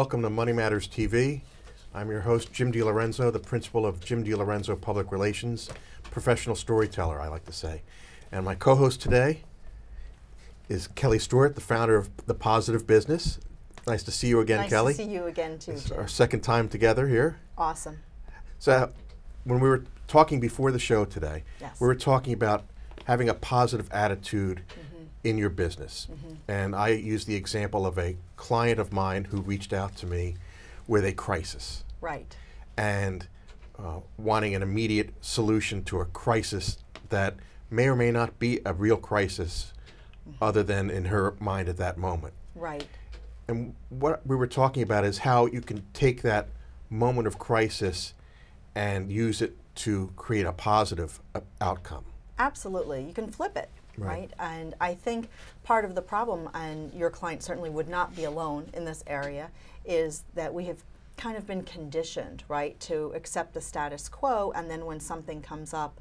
Welcome to Money Matters TV. I'm your host, Jim De Lorenzo, the principal of Jim De Lorenzo Public Relations, professional storyteller, I like to say. And my co host today is Kelly Stewart, the founder of The Positive Business. Nice to see you again, nice Kelly. Nice to see you again, too. It's Jim. our second time together here. Awesome. So, when we were talking before the show today, Yes. we were talking about having a positive attitude mm-hmm. In your business. And I use the example of a client of mine who reached out to me with a crisis Right. and uh, wanting an immediate solution to a crisis that may or may not be a real crisis other than in her mind at that moment. Right. And what we were talking about is how you can take that moment of crisis and use it to create a positive uh, outcome. Absolutely. You can flip it. Right. Right. And I think part of the problem, and your client certainly would not be alone in this area, is that we have kind of been conditioned, right, to accept the status quo, and then when something comes up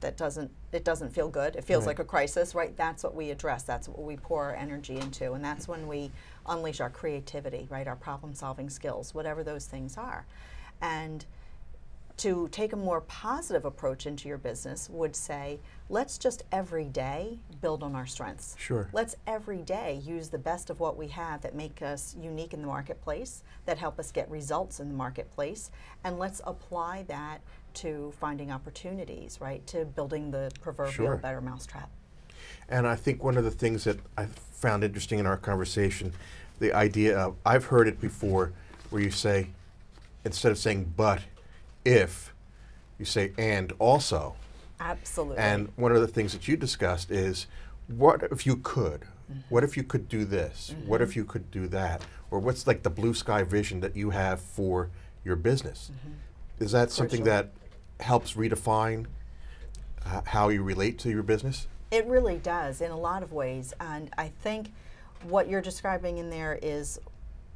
that doesn't it doesn't feel good, it feels Right. like a crisis, right? That's what we address. That's what we pour our energy into, and that's when we unleash our creativity, right? Our problem-solving skills, whatever those things are, and to take a more positive approach into your business would say, let's just every day build on our strengths. Sure. Let's every day use the best of what we have that make us unique in the marketplace, that help us get results in the marketplace, and let's apply that to finding opportunities, right? To building the proverbial Sure. better mousetrap. And I think one of the things that I found interesting in our conversation, the idea of, I've heard it before, where you say, instead of saying but, if, you say and also. Absolutely. And one of the things that you discussed is what if you could? Mm-hmm. What if you could do this? What if mm-hmm. you could do that? Or what's like the blue sky vision that you have for your business? Mm-hmm. Is that something that helps redefine uh, how you relate to your business? It really does in a lot of ways. And I think what you're describing in there is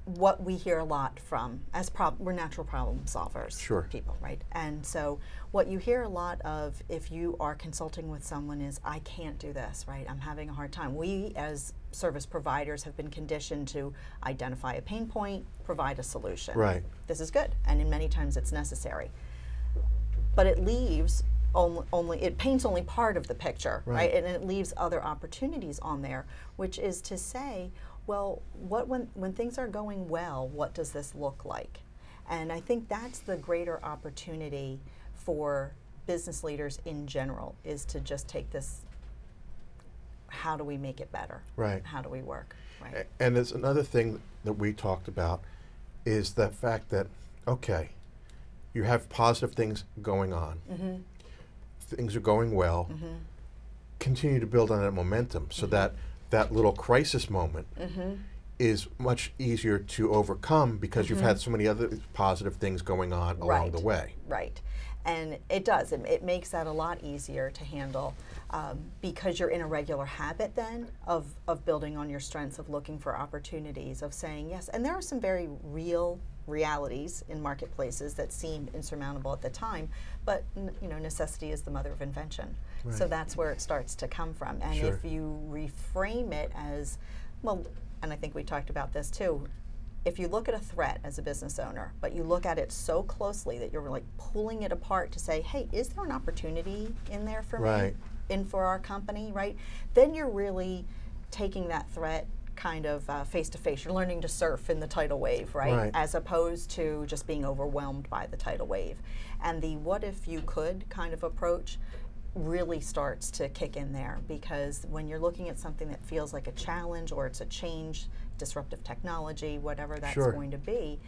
what we hear a lot from as prob- we're natural problem solvers Sure. people right and so what you hear a lot of if you are consulting with someone is i can't do this right i'm having a hard time we as service providers have been conditioned to identify a pain point provide a solution Right. this is good and in many times it's necessary but it leaves only, only it paints only part of the picture Right. right. and it leaves other opportunities on there which is to say well what when when things are going well what does this look like? And i think that's the greater opportunity for business leaders in general is to just take this how do we make it better? Right. how do we work? Right. A- And there's another thing that we talked about is the fact that, okay, you have positive things going on, Mm-hmm. things are going well, continue to build on that momentum so that that little crisis moment is much easier to overcome because you've had so many other positive things going on along the Mm-hmm. Way. Right. And it does. It, it makes that a lot easier to handle um, because you're in a regular habit then of, of building on your strengths, of looking for opportunities, of saying yes. And there are some very real realities in marketplaces that seem insurmountable at the time, but n- you know necessity is the mother of invention. So that's where it starts to come from. And Sure. if you reframe it as well, and I think we talked about this too, if you look at a threat as a business owner, but you look at it so closely that you're like pulling it apart to say, hey, is there an opportunity in there for Right. me, in for our company, right? Then you're really taking that threat kind of uh, face to face. You're learning to surf in the tidal wave, right? Right. As opposed to just being overwhelmed by the tidal wave. And the what if you could kind of approach really starts to kick in there because when you're looking at something that feels like a challenge or it's a change, disruptive technology, whatever that's Sure. going to be,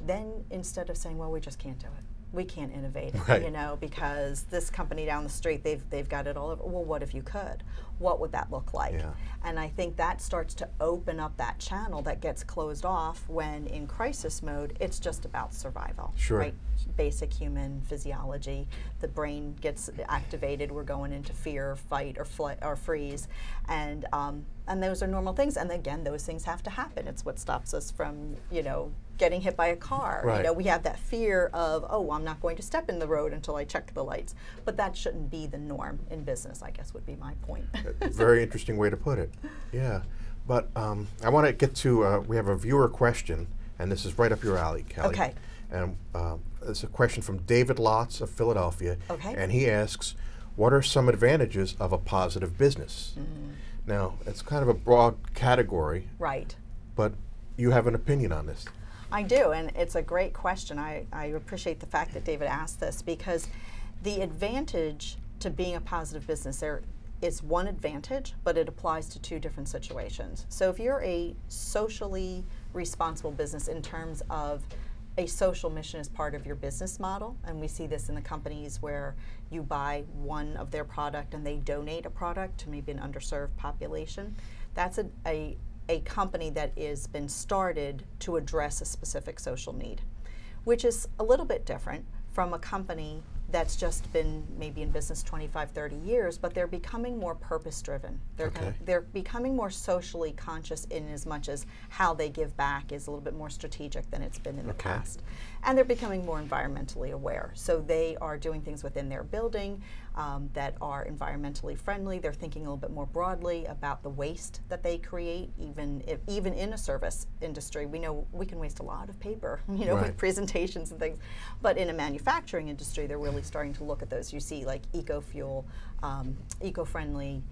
then instead of saying, well, we just can't do it. We can't innovate, Right. you know, because this company down the street, they've, they've got it all over. Well, what if you could? What would that look like? Yeah. And I think that starts to open up that channel that gets closed off when in crisis mode, it's just about survival. Sure. Right? Basic human physiology. The brain gets activated. We're going into fear, fight, or flight, or freeze, and um, and those are normal things. And again, those things have to happen. It's what stops us from, you know, getting hit by a car. Right. You know, we have that fear of, oh, I'm not going to step in the road until I check the lights. But that shouldn't be the norm in business. I guess would be my point. Very interesting way to put it. Yeah. But um, I want to get to, uh, we have a viewer question, and this is right up your alley, Kelly. Okay. And um, it's a question from David Lotz of Philadelphia. Okay. And he asks, "What are some advantages of a positive business?" Mm-hmm. Now, it's kind of a broad category, Right. but you have an opinion on this. I do, and it's a great question. I, I appreciate the fact that David asked this because the advantage to being a positive business there is one advantage, but it applies to two different situations. So if you're a socially responsible business in terms of a social mission as part of your business model, and we see this in the companies where you buy one of their product and they donate a product to maybe an underserved population. That's a, a, a company that has been started to address a specific social need, which is a little bit different from a company that's just been maybe in business 25 30 years but they're becoming more purpose driven they're kind Okay. of, they're becoming more socially conscious in as much as how they give back is a little bit more strategic than it's been in the past. And they're becoming more environmentally aware. So they are doing things within their building um, that are environmentally friendly. They're thinking a little bit more broadly about the waste that they create even if, even in a service industry. We know we can waste a lot of paper you know Right. with presentations and things. But in a manufacturing industry they're really starting to look at those. You see like eco-fuel um, eco-friendly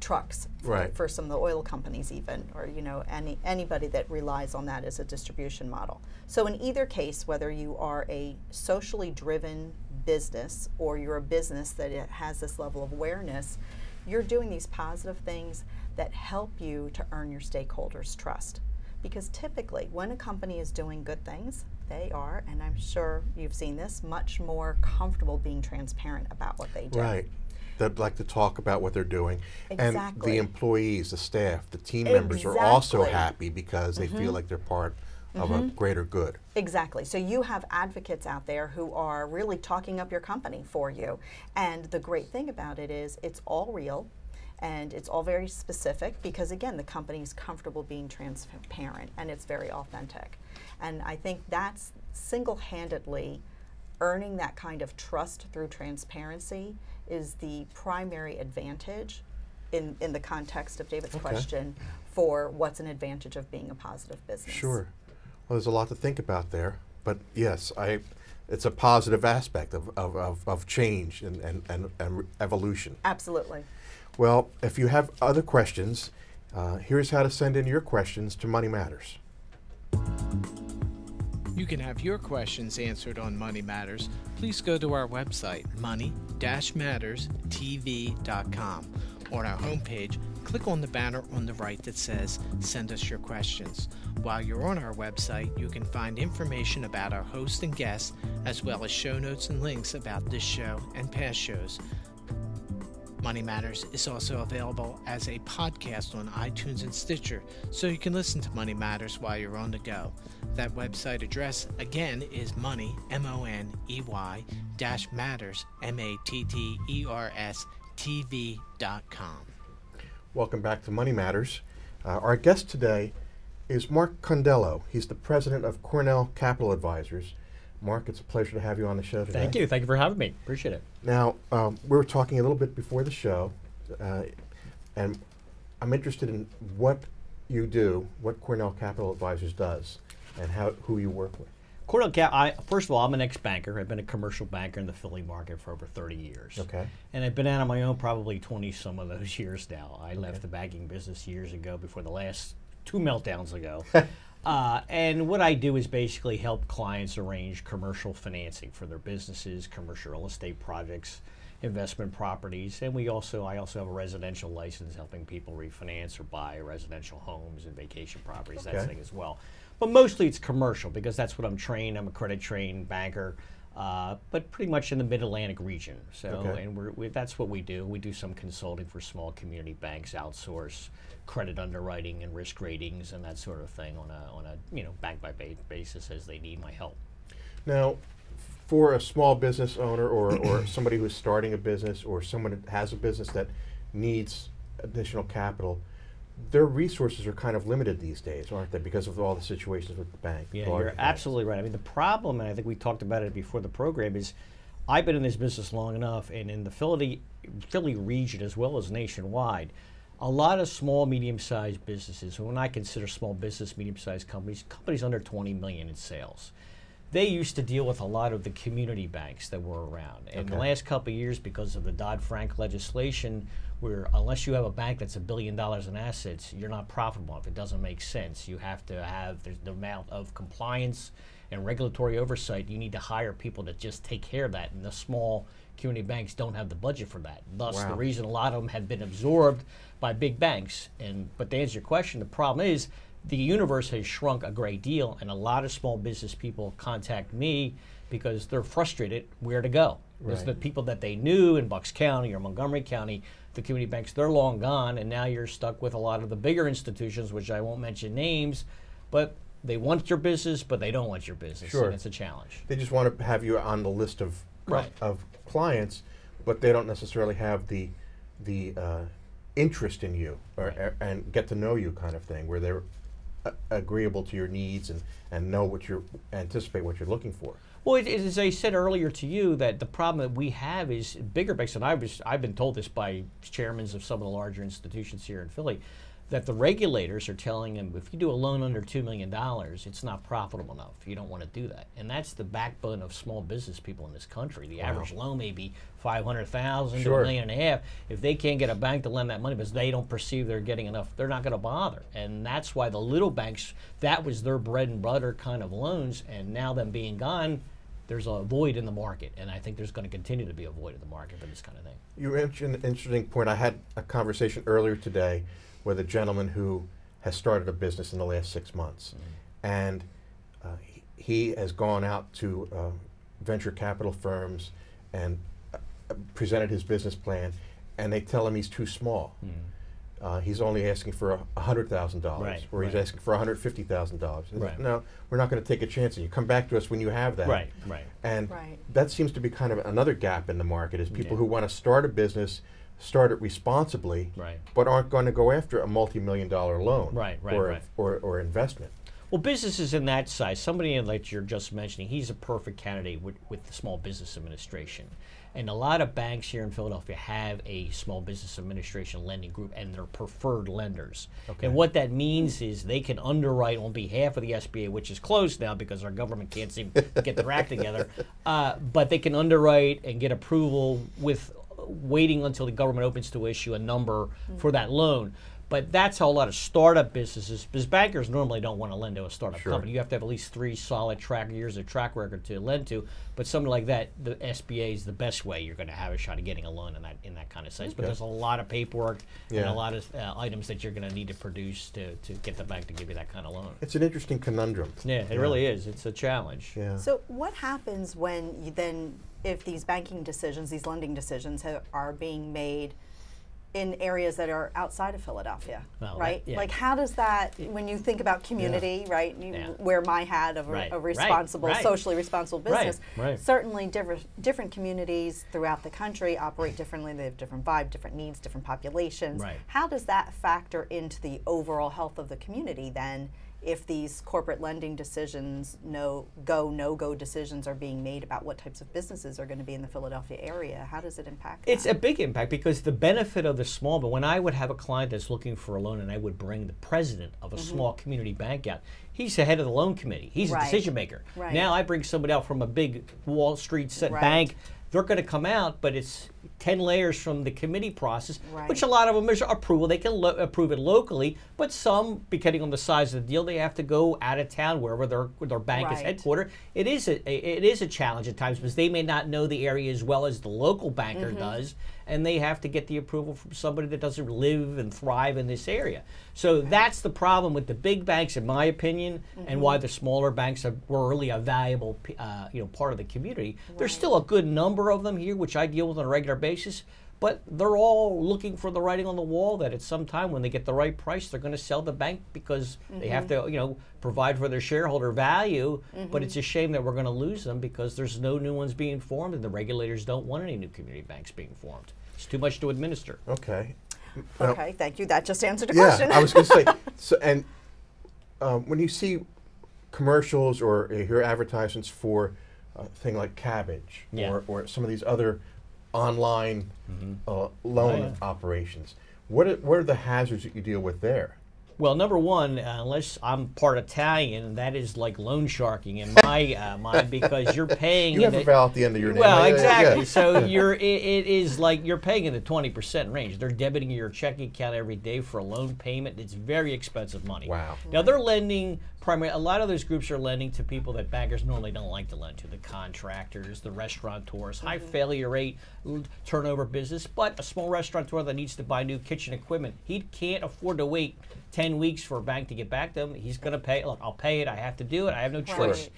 trucks for, Right. for some of the oil companies even or you know any anybody that relies on that as a distribution model. So in either case whether you are a socially driven business or you're a business that it has this level of awareness you're doing these positive things that help you to earn your stakeholders trust. Because typically when a company is doing good things they are and i'm sure you've seen this much more comfortable being transparent about what they do. Right. They'd like to talk about what they're doing. And the employees, the staff, the team members are also happy because they feel mm-hmm. like they're part of a mm-hmm. greater good. Exactly. So you have advocates out there who are really talking up your company for you. And the great thing about it is it's all real and it's all very specific because again the company is comfortable being transparent and it's very authentic. And I think that's single-handedly earning that kind of trust through transparency is the primary advantage in, in the context of David's Okay. question for what's an advantage of being a positive business. Sure. Well, there's a lot to think about there, but yes, I. It's a positive aspect of, of, of, of change and, and, and, and evolution. Absolutely. Well, if you have other questions, uh, here's how to send in your questions to Money Matters. You can have your questions answered on Money Matters. Please go to our website, money-matterstv.com. On our homepage, click on the banner on the right that says Send us your questions. While you're on our website, you can find information about our host and guests, as well as show notes and links about this show and past shows. Money Matters is also available as a podcast on iTunes and Stitcher, so you can listen to Money Matters while you're on the go. That website address again is money, M O N E Y, dash matters, M A T T E R S, TV dot com. Welcome back to Money Matters. Uh, our guest today is Mark Condello. He's the president of Cornell Capital Advisors. Mark, it's a pleasure to have you on the show today. Thank you. Thank you for having me. Appreciate it. Now, um, we were talking a little bit before the show, uh, and I'm interested in what you do, what Cornell Capital Advisors does, and how who you work with. Cornell Cap, I, first of all, I'm an ex-banker. I've been a commercial banker in the Philly market for over 30 years. Okay. And I've been out on my own probably 20 some of those years now. I left the banking business years ago before the last two meltdowns ago. uh, and what I do is basically help clients arrange commercial financing for their businesses, commercial real estate projects, investment properties, and we also I also have a residential license helping people refinance or buy residential homes and vacation properties, that Okay. thing as well. But mostly it's commercial because that's what I'm trained. I'm a credit trained banker, uh, but pretty much in the Mid Atlantic region. So Okay. and we're, we, that's what we do. We do some consulting for small community banks, outsource credit underwriting and risk ratings and that sort of thing on a on a you know bank by ba- basis as they need my help. Now, for a small business owner or, or somebody who's starting a business or someone that has a business that needs additional capital, their resources are kind of limited these days, aren't they? Because of all the situations with the bank. Yeah, you're banks. absolutely right. I mean, the problem, and I think we talked about it before the program, is I've been in this business long enough, and in the Philly, Philly region as well as nationwide, a lot of small, medium-sized businesses, when I consider small business, medium-sized companies, companies under 20 million in sales, they used to deal with a lot of the community banks that were around. And the last couple of years, because of the Dodd-Frank legislation, where unless you have a bank that's a billion dollars in assets, you're not profitable. If it doesn't make sense, you have to have the amount of compliance and regulatory oversight. You need to hire people to just take care of that, and the small community banks don't have the budget for that. Thus, the reason a lot of them have been absorbed by big banks. And but to answer your question, the problem is the universe has shrunk a great deal, and a lot of small business people contact me because they're frustrated where to go. Because Right. the people that they knew in Bucks County or Montgomery County, the community banks, they're long gone, and now you're stuck with a lot of the bigger institutions, which I won't mention names, but they want your business, but they don't want your business, Sure. and it's a challenge. They just want to have you on the list of Right. of clients, but they don't necessarily have the the uh, interest in you or, Right. and get to know you kind of thing, where they're uh, agreeable to your needs and, and know what you're anticipate what you're looking for. Well, it, as I said earlier to you, that the problem that we have is bigger banks, and I was, I've been told this by chairmen of some of the larger institutions here in Philly, that the regulators are telling them if you do a loan under $2 million, it's not profitable enough. You don't want to do that. And that's the backbone of small business people in this country. The average loan may be 500000 to Sure. a million and a half. If they can't get a bank to lend that money because they don't perceive they're getting enough, they're not going to bother. And that's why the little banks, that was their bread and butter kind of loans. And now them being gone, there's a void in the market. And I think there's going to continue to be a void in the market for this kind of thing. You mentioned an interesting point. I had a conversation earlier today with a gentleman who has started a business in the last six months, and uh, he, has gone out to uh, venture capital firms and uh, presented his business plan, and they tell him he's too small. Uh, he's only asking for a hundred thousand dollars, Right, or he's asking for hundred fifty thousand dollars. Right. No, we're not going to take a chance on you. Come back to us when you have that. Right, right. And Right. that seems to be kind of another gap in the market is people Yeah. who want to start a business, start it responsibly, Right. but aren't going to go after a multi-million dollar loan Right, right, or, right. or, or investment. Well, businesses in that size, somebody like you're just mentioning, he's a perfect candidate with, with the Small Business Administration. And a lot of banks here in Philadelphia have a Small Business Administration lending group and they're preferred lenders. Okay. And what that means is they can underwrite on behalf of the SBA, which is closed now because our government can't seem to get their act together. Uh, but they can underwrite and get approval with waiting until the government opens to issue a number for that loan. But that's how a lot of startup businesses, because bankers normally don't want to lend to a startup Sure. company. You have to have at least three solid track years of track record to lend to. But something like that, the SBA is the best way you're going to have a shot of getting a loan in that in that kind of size. But there's a lot of paperwork and a lot of uh, items that you're going to need to produce to, to get the bank to give you that kind of loan. It's an interesting conundrum. Yeah, it really is. It's a challenge. Yeah. So what happens when you then, if these banking decisions, these lending decisions ha- are being made in areas that are outside of Philadelphia, Well, that- right? yeah. Like how does that, when you think about community, right? You Yeah. wear my hat of a, Right, a right, responsible, right. socially responsible business. right. Certainly, different different communities throughout the country operate differently. They have different vibe, different needs, different populations. Right. How does that factor into the overall health of the community then? If these corporate lending decisions, no go, no go decisions are being made about what types of businesses are going to be in the Philadelphia area, how does it impact? It's that? a big impact because the benefit of the small, but when I would have a client that's looking for a loan and I would bring the president of a small community bank out, he's the head of the loan committee. He's Mm-hmm. Right. a decision maker. Right. Now I bring somebody out from a big Wall Street set Right. bank. They're going to come out, but it's 10 layers from the committee process, which a lot of them is approval. They can lo- approve it locally, but some, depending on the size of the deal, they have to go out of town wherever their, their bank is headquartered. It is a, it is a challenge at times because they may not know the area as well as the local banker Mm-hmm. does, and they have to get the approval from somebody that doesn't live and thrive in this area. So that's the problem with the big banks, in my opinion, and Mm-hmm. why the smaller banks are, were really a valuable, uh, you know, part of the community. There's still a good number of them here, which I deal with on a regular basis. But they're all looking for the writing on the wall that at some time when they get the right price, they're going to sell the bank because they have Mm-hmm. to, you know, provide for their shareholder value. But it's a shame that we're going to lose them because there's no new ones being formed, and the regulators don't want any new community banks being formed. It's too much to administer. Okay. Now- okay, thank you. That just answered a yeah, question. I was going to say. So, and um, when you see commercials or uh, hear advertisements for a thing like Kabbage Yeah. or, or some of these other online uh, loan Oh, yeah. operations, What are, what are the hazards that you deal with there? Well, number one, uh, unless I'm part Italian, that is like loan sharking in my uh, mind because you're paying. You have a vowel at the end of your name. Well, Yeah, yeah, exactly. yeah. So you're it, it is like you're paying in the twenty percent range. They're debiting your checking account every day for a loan payment. It's very expensive money. Wow. Now they're lending primarily. A lot of those groups are lending to people that bankers normally don't like to lend to: the contractors, the restaurateurs, high failure rate, turnover business. But a small restaurateur that needs to buy new kitchen equipment, he can't afford to wait ten weeks for a bank to get back to him. He's going to pay. Look, I'll pay it. I have to do it. I have no choice Right.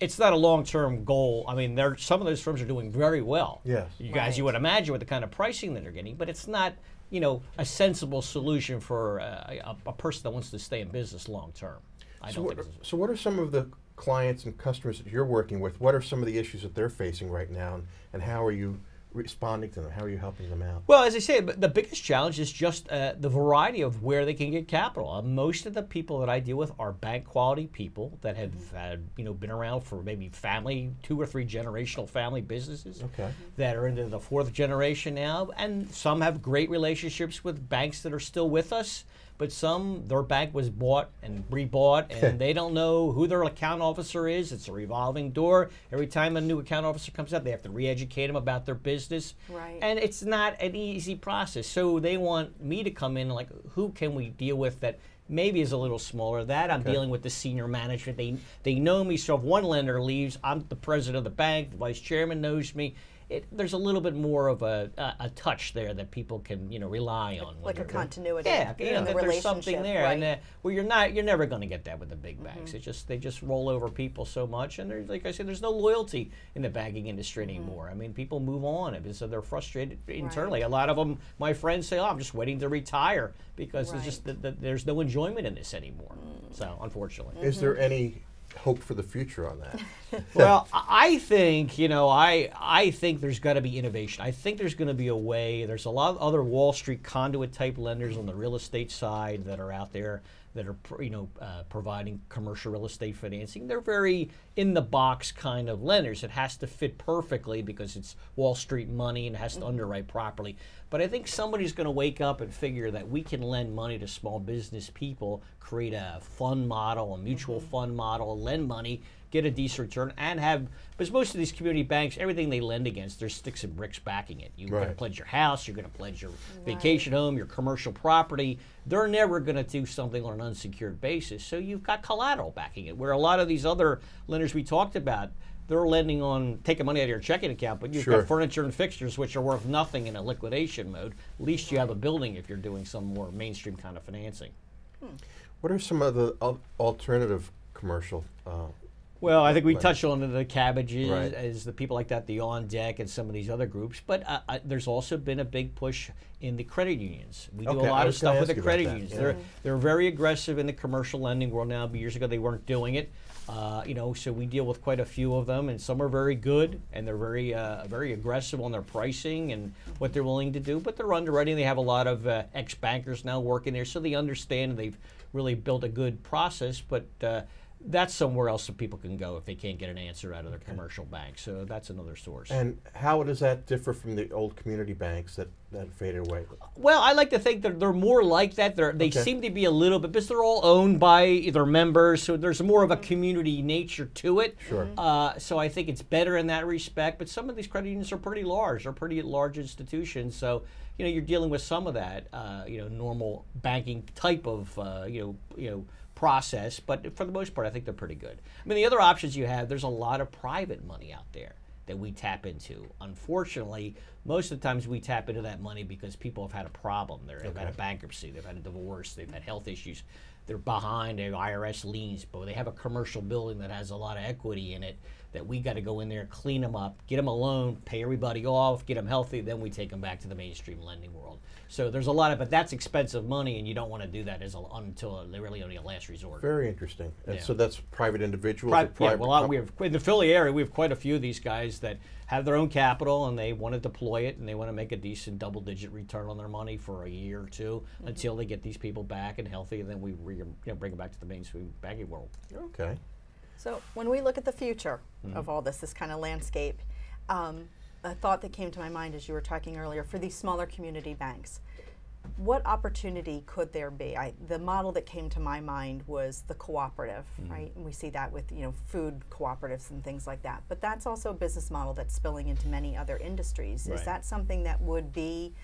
it's not a long-term goal. I mean, there some of those firms are doing very well. Yes. you guys, you would imagine with the kind of pricing that they're getting, but it's not, you know, a sensible solution for uh, a, a person that wants to stay in business long term. I So don't what, think. It's, so what are some of the clients and customers that you're working with? What are some of the issues that they're facing right now, and, and how are you responding to them? How are you helping them out? well, as I say, the biggest challenge is just uh, the variety of where they can get capital. Uh, most of the people that I deal with are bank quality people that have had, you know, been around for maybe family, two or three generational family businesses. Okay. that are into the fourth generation now, and some have great relationships with banks that are still with us. But some, their bank was bought and rebought, and they don't know who their account officer is. It's a revolving door. Every time a new account officer comes out, they have to re-educate them about their business. Right. And it's not an easy process. So they want me to come in, like, who can we deal with that maybe is a little smaller? That I'm Okay. dealing with the senior management. They they know me. So if one lender leaves, I'm the president of the bank. The vice chairman knows me. It, there's a little bit more of a, a, a touch there that people can you know rely on. like a continuity Yeah, you know, the that there's something relationship, there, and uh, well, you're not you're never going to get that with the big banks. Mm-hmm. It just they just roll over people so much, and there's like I said, there's no loyalty in the banking industry mm-hmm. anymore. I mean, people move on and so they're frustrated internally. A lot of them, my friends say, "Oh, I'm just waiting to retire because there's just Right. that that there's no enjoyment in this anymore." Mm. So, unfortunately. Is there mm-hmm. any hope for the future on that? well, I think you know, I I think there's got to be innovation. I think there's going to be a way. There's a lot of other Wall Street conduit type lenders on the real estate side that are out there that are you know uh, providing commercial real estate financing. They're very in the box kind of lenders. It has to fit perfectly because it's Wall Street money and has to mm-hmm. underwrite properly. But I think somebody's going to wake up and figure that we can lend money to small business people, create a fund model, a mutual mm-hmm. fund model, lend money, get a decent return, and have. Because most of these community banks, everything they lend against, there's sticks and bricks backing it. You're going to pledge your house, you're going to pledge your vacation home, your commercial property. They're never going to do something on an unsecured basis. So you've got collateral backing it. Where a lot of these other lenders we talked about, they're lending on taking money out of your checking account, but you've Sure. got furniture and fixtures which are worth nothing in a liquidation mode. At least you have a building if you're doing some more mainstream kind of financing. what are some of the al- alternative commercial? Uh, Well, I think we touched on the Kabbages Right. as the people like that, the OnDeck, and some of these other groups. But uh, uh, there's also been a big push in the credit unions. We do a lot of stuff with the credit unions. yeah. They're they're very aggressive in the commercial lending world now. But years ago they weren't doing it. Uh, you know, so we deal with quite a few of them, and some are very good and they're very uh, very aggressive on their pricing and what they're willing to do. But they're underwriting. They have a lot of uh, ex bankers now working there, so they understand and they've really built a good process. But uh, that's somewhere else that people can go if they can't get an answer out of their commercial bank. So that's another source. and how does that differ from the old community banks that, that faded away? Well, I like to think that they're more like that. They're, they Okay. seem to be a little bit because they're all owned by their members, so there's more of a community nature to it. Sure. Uh, so I think it's better in that respect. But some of these credit unions are pretty large. They're pretty large institutions. So you know you're dealing with some of that. Uh, you know normal banking type of uh, you know you know process. But for the most part, I think they're pretty good. I mean the other options you have. There's a lot of private money out there that we tap into. Unfortunately, most of the times we tap into that money because people have had a problem. They're, They've had a bankruptcy, they've had a divorce, they've had health issues. They're behind, they IRS liens, but they have a commercial building that has a lot of equity in it that we got to go in there, clean them up, get them a loan, pay everybody off, get them healthy, then we take them back to the mainstream lending world. So there's a lot of, but that's expensive money, and you don't want to do that as a, until they're really only a last resort. Very interesting. And Yeah. so that's private individuals. or Pri- yeah, well, we have in the Philly area. We have quite a few of these guys that have their own capital and they want to deploy it and they want to make a decent double-digit return on their money for a year or 2 mm-hmm. until they get these people back and healthy, and then we re- you know, bring them back to the mainstream banking world. Okay. So when we look at the future Mm-hmm. of all this, this kind of landscape, um, a thought that came to my mind as you were talking earlier for these smaller community banks, what opportunity could there be? I, the model that came to my mind was the cooperative, Mm-hmm. right? And we see that with you know food cooperatives and things like that. But that's also a business model that's spilling into many other industries. Is that something that would be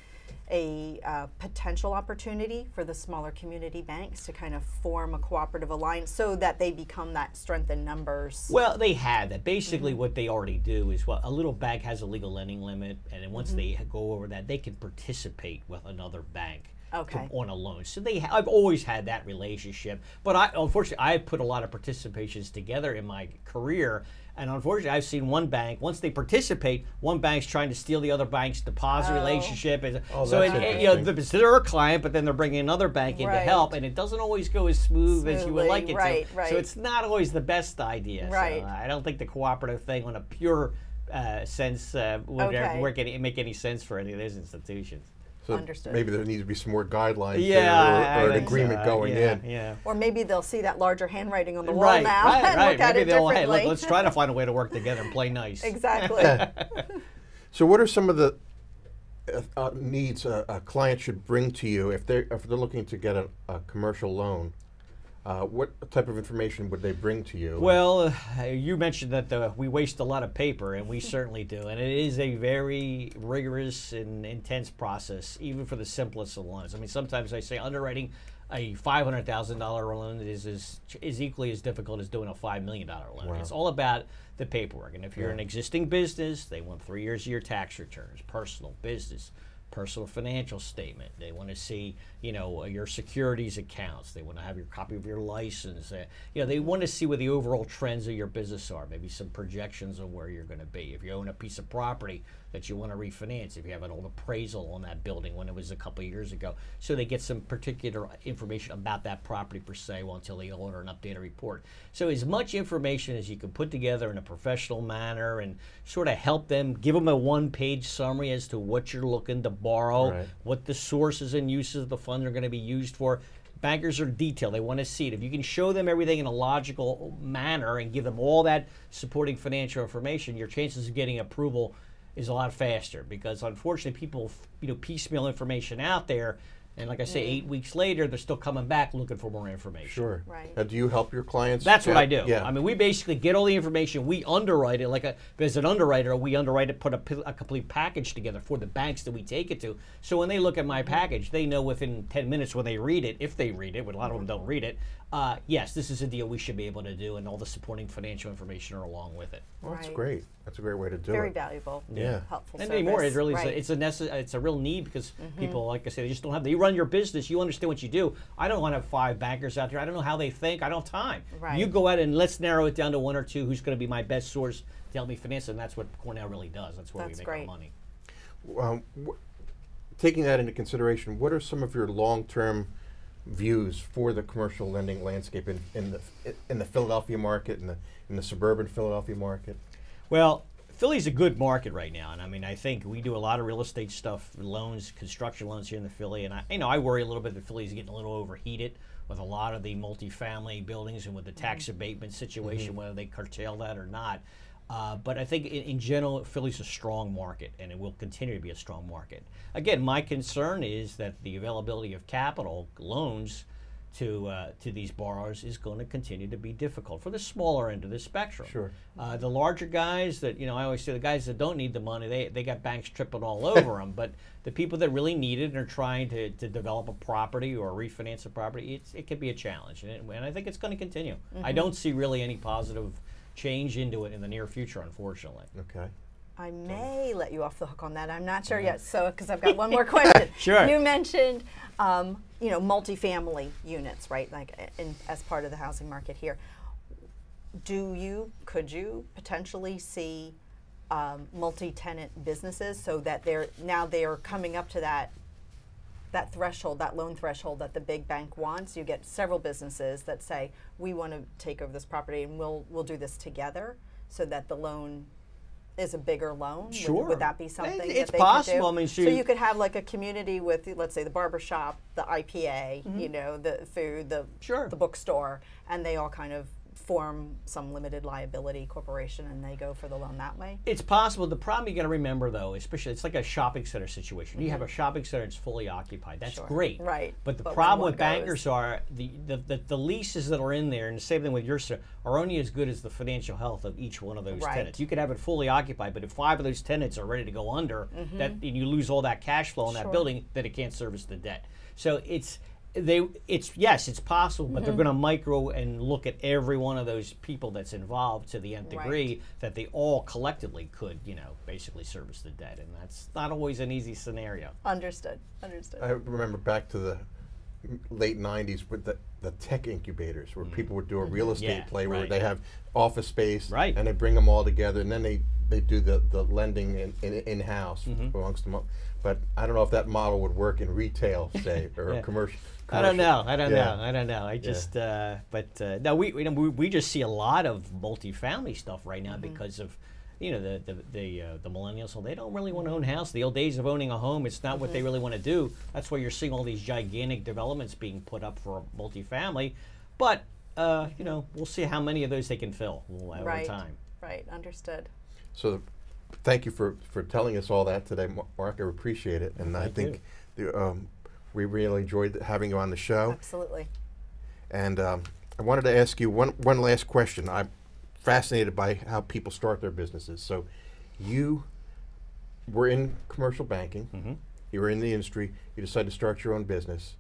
a uh, potential opportunity for the smaller community banks to kind of form a cooperative alliance so that they become that strength in numbers? Well, they have that. Basically, Mm-hmm. what they already do is what a little bank has a legal lending limit, and then once Mm-hmm. they go over that, they can participate with another bank. To- Okay. on a loan, so they ha- I've always had that relationship, but I unfortunately I put a lot of participations together in my career, and unfortunately I've seen one bank once they participate, one bank's trying to steal the other bank's deposit Oh. relationship, and Oh, so that's it, it- you know interesting. the, they're a client, but then they're bringing another bank in to help, and it doesn't always go as smooth as you would like it right, to. right. So it's not always the best idea. Right. uh, I don't think the cooperative thing on a pure uh, sense uh, would ever Okay. work any, make any sense for any of those institutions. So Understood. maybe there needs to be some more guidelines Yeah, there, I or, or an think so. agreement going yeah, in. Yeah. or maybe they'll see that larger handwriting on the wall Right, now right, and right. look at Maybe it they'll, hey, differently. look, let's try to find a way to work together and play nice. exactly. So, what are some of the uh, uh, needs a, a client should bring to you if they're if they're looking to get a, a commercial loan? Uh, what type of information would they bring to you? Well, uh, you mentioned that uh, we waste a lot of paper, and we certainly do. And it is a very rigorous and intense process, even for the simplest of loans. I mean, sometimes I say underwriting a five hundred thousand dollar loan is, is is equally as difficult as doing a five million dollar loan. Wow. It's all about the paperwork. And if you're Yeah. an existing business, they want three years of your tax returns, personal, business, personal financial statement. They want to see, you know, uh, your securities accounts. They want to have your copy of your license. Uh, you know, they want to see what the overall trends of your business are. Maybe some projections of where you're going to be. If you own a piece of property that you want to refinance, if you have an old appraisal on that building when it was a couple of years ago, so they get some particular information about that property per se, well, until they order an updated report. So as much information as you can put together in a professional manner and sort of help them, give them a one-page summary as to what you're looking to borrow, Right. what the sources and uses of the fund are going to be used for. Bankers are detailed. They want to see it. If you can show them everything in a logical manner and give them all that supporting financial information, your chances of getting approval is a lot faster because unfortunately people you know piecemeal information out there and like I say, eight weeks later, they're still coming back looking for more information. sure. Right. Uh, do you help your clients? That's what I do. Yeah. I mean, we basically get all the information. We underwrite it like a as an underwriter. We underwrite it, put a complete package together for the banks that we take it to. So when they look at my package, they know within ten minutes when they read it, if they read it, but a lot of them don't read it. Uh, yes, this is a deal we should be able to do, and all the supporting financial information are along with it. well, that's Right. great. That's a great way to do Very it. Very valuable. Yeah. Helpful. And anymore, it really right. is a, it's a necess- it's a real need because people, like I said, they just don't have. They run your business. You understand what you do. I don't want to have five bankers out there. I don't know how they think. I don't have time. Right. You go out and let's narrow it down to one or two. Who's going to be my best source to help me finance it? And that's what Cornell really does. That's where That's we make great. our money. Um, wh- taking that into consideration, what are some of your long-term views for the commercial lending landscape in, in the in the Philadelphia market and the in the suburban Philadelphia market? Well, Philly's a good market right now, and I mean, I think we do a lot of real estate stuff, loans, construction loans here in the Philly, and I, you know, I worry a little bit that Philly's getting a little overheated with a lot of the multifamily buildings and with the tax mm-hmm. abatement situation, mm-hmm. whether they curtail that or not. Uh, but I think in, in general, Philly's a strong market, and it will continue to be a strong market. Again, my concern is that the availability of capital, loans, to uh, to these borrowers is going to continue to be difficult for the smaller end of the spectrum. Sure. Uh, the larger guys that you know, I always say the guys that don't need the money, they, they got banks tripping all over them. But the people that really need it and are trying to, to develop a property or refinance a property, it's, it can be a challenge, and, it, and I think it's going to continue. I don't see really any positive change into it in the near future, unfortunately. Okay. I may let you off the hook on that. I'm not sure yet. So, because I've got one more question. Sure. You mentioned, um, you know, multifamily units, right? Like, in, as part of the housing market here. Do you, could you potentially see um, multi-tenant businesses so that they're now they are coming up to that that threshold, that loan threshold that the big bank wants. You get several businesses that say, "We want to take over this property, and we'll we'll do this together," so that the loan is a bigger loan. Would- Sure. Would, that be something It- it's they possible. I mean, so so you could have like a community with, let's say, the barber shop, the IPA, mm-hmm. you know, the food, the Sure. the bookstore, and they all kind of form some limited liability corporation and they go for the loan that way? It's possible. The problem you got to remember, though, especially it's like a shopping center situation. You have a mm-hmm. shopping center that's fully occupied. That's Sure. great. Right. But the But problem with bankers are the, the, the, the leases that are in there, and the same thing with your center, are only as good as the financial health of each one of those Right. tenants. You could have it fully occupied, but if five of those tenants are ready to go under, that mm-hmm. and you lose all that cash flow in that building, then it can't service the debt. So it's they it's yes it's possible but they're going to micro and look at every one of those people that's involved to the nth Right. degree that they all collectively could you know basically service the debt and that's not always an easy scenario Understood. Understood. I remember back to the late '90s with the, the tech incubators, where people would do a real estate Mm-hmm. Yeah, play where right. they have office space, Right. and they bring them all together, and then they, they do the, the lending in, in, in-house Mm-hmm. amongst them. all. But I don't know if that model would work in retail, say, or Yeah. commercial. I don't know. I don't Yeah. know. I don't know. I just, uh, but uh, no, we, we we we just see a lot of multifamily stuff right now because of, you know, the the the, uh, the millennials. So they don't really want to own a house. The old days of owning a home, it's not what they really want to do. That's why you're seeing all these gigantic developments being put up for multifamily. But uh, you know, we'll see how many of those they can fill over right. time. Right. Understood. So, thank you for, for telling us all that today, Mark. I appreciate it, and I think the, um, we really enjoyed having you on the show. Absolutely. And um, I wanted to ask you one, one last question. I'm fascinated by how people start their businesses. So, you were in commercial banking. You were in the industry. You decided to start your own business.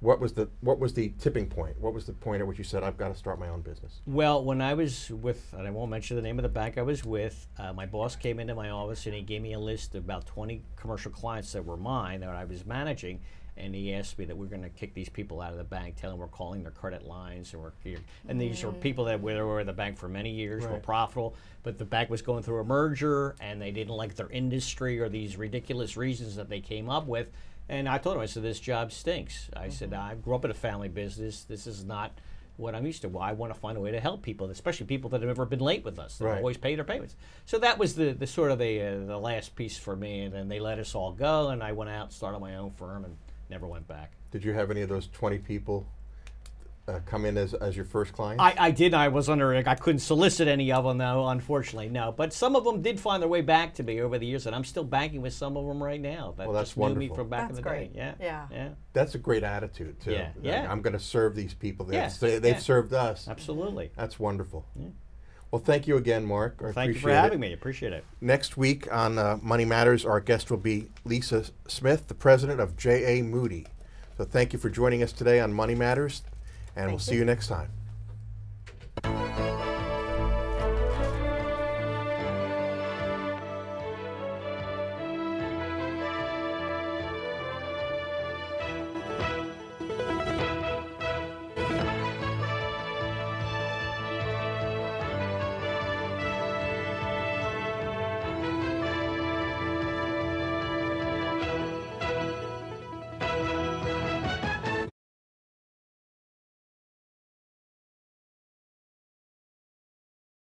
What was the what was the tipping point? What was the point at which you said, "I've got to start my own business"? Well, when I was with, and I won't mention the name of the bank I was with, uh, my boss came into my office and he gave me a list of about 20 commercial clients that were mine that I was managing. And he asked me that we're going to kick these people out of the bank, tell them we're calling their credit lines, and we're here. And these are people that were, were in the bank for many years, were profitable, but the bank was going through a merger, and they didn't like their industry or these ridiculous reasons that they came up with. And I told him, I said, this job stinks. I said, I grew up in a family business. This is not what I'm used to. Well, I want to find a way to help people, especially people that have never been late with us. They Right. always pay their payments. So that was the, the sort of the uh, the last piece for me. And then they let us all go, and I went out, started my own firm, and never went back. Did you have any of those 20 people uh, come in as, as your first client? I, I did. I was under. I couldn't solicit any of them, though. Unfortunately, no. But some of them did find their way back to me over the years, and I'm still banking with some of them right now. That Well, that's just knew me wonderful. from back That's in the great. day. Yeah. Yeah. Yeah. That's a great attitude too. Yeah, yeah. I'm going to serve these people. They've, Yeah, they, they've yeah. served us. Absolutely. That's wonderful. Well, thank you again, Mark. I Thank you for having it. me. Appreciate it. Next week on uh, Money Matters, our guest will be Lisa Smith, the president of J.A. Moody. So thank you for joining us today on Money Matters, and we'll Thank see you. you next time.